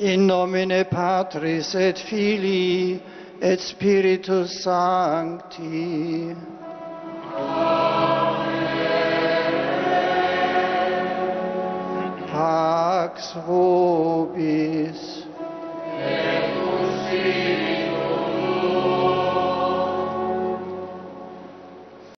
In nomine Patris et Filii et Spiritus Sancti. Amen. Pax vobis.